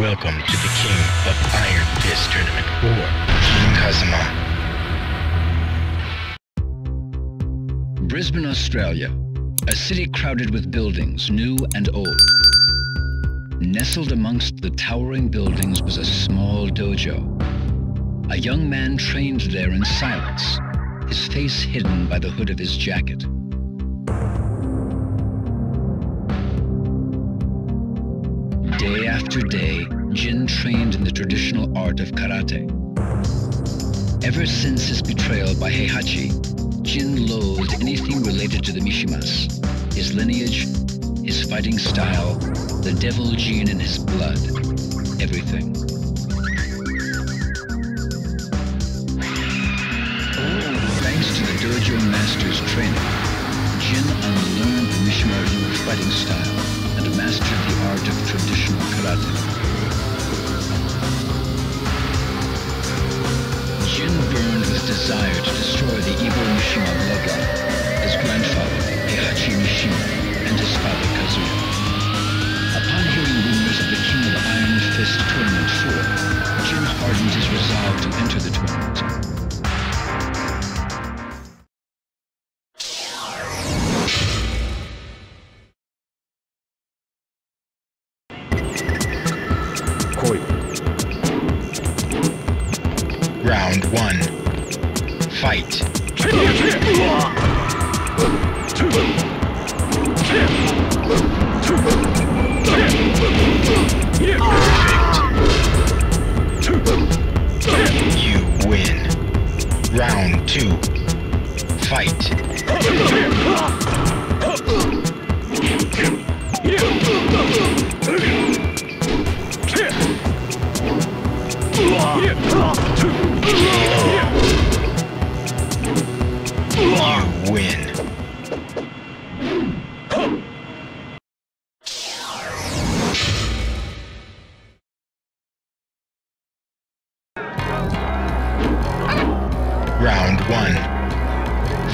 Welcome to the King of Iron Fist Tournament for Jin Kazama. Brisbane, Australia. A city crowded with buildings, new and old. Nestled amongst the towering buildings was a small dojo. A young man trained there in silence, his face hidden by the hood of his jacket. Day after day, Jin trained in the traditional art of karate. Ever since his betrayal by Heihachi, Jin loathed anything related to the Mishimas. His lineage, his fighting style, the devil gene in his blood. Everything. Thanks to the dojo master's training, Jin unlearned the Mishima fighting style and mastered the art of traditional karate. Jin burned with desire to destroy the evil Mishima bloodline, his grandfather, Heihachi Mishima, and his father, Kazuya. Upon hearing rumors of the King of Iron Fist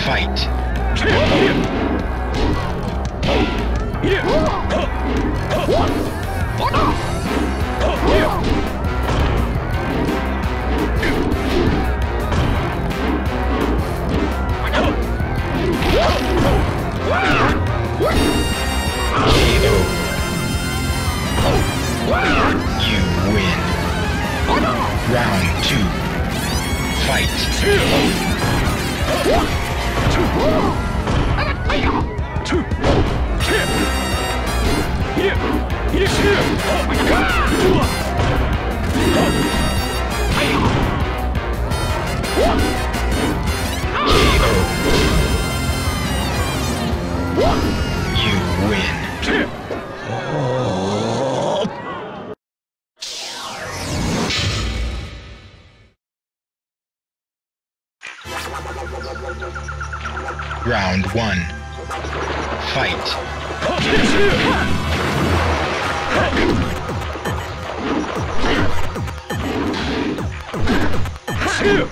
Fight. Oh, You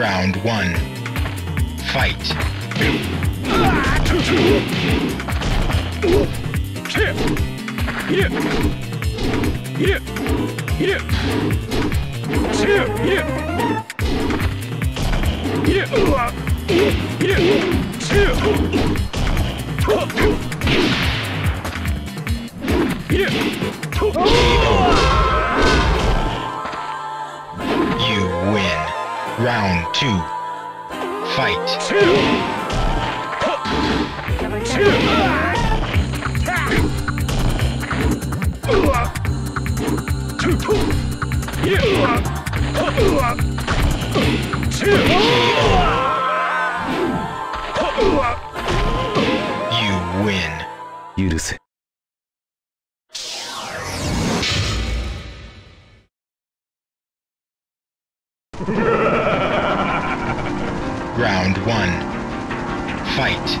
Round one. Fight. Round two. Fight. You win. 許せ Round one. Fight.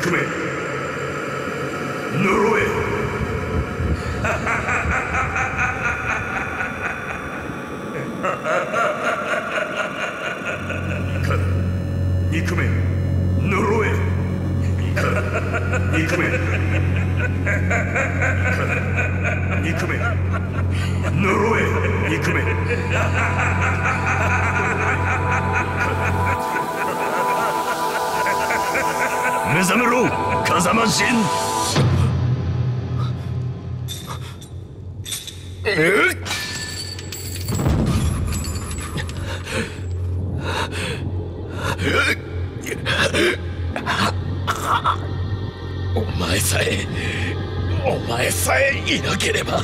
憎め。呪え。憎め。呪え憎め。風間陣えお前さえお前さえいなければお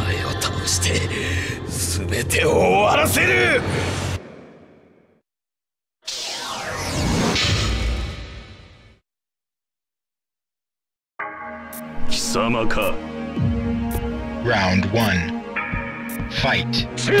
前を倒して全てを終わらせる。occur. Round one. Fight. Two.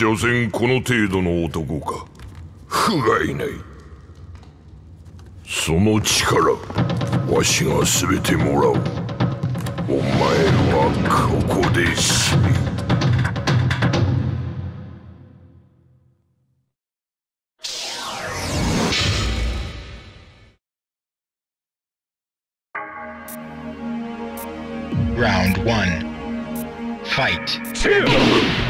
所詮この程度の男か。不甲斐ない。その力わしが全てもらおう。お前はここで死ね。Round 1. Fight.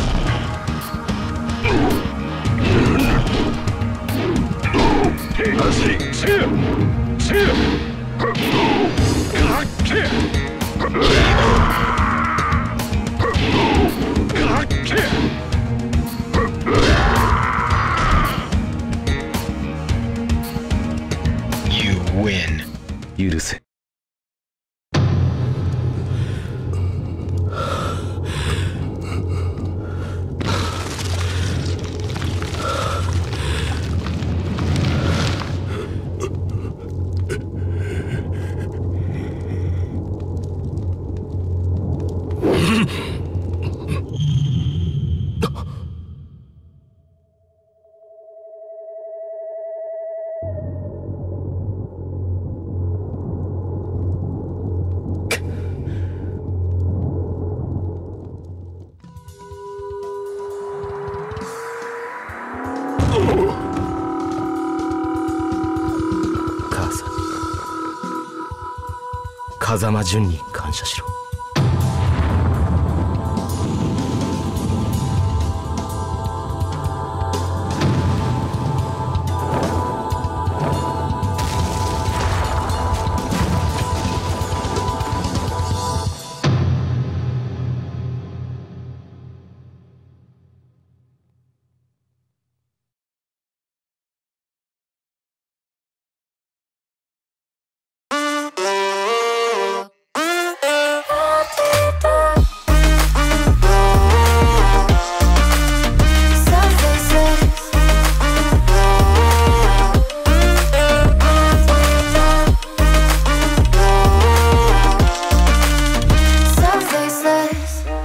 You 風間淳に感謝しろ。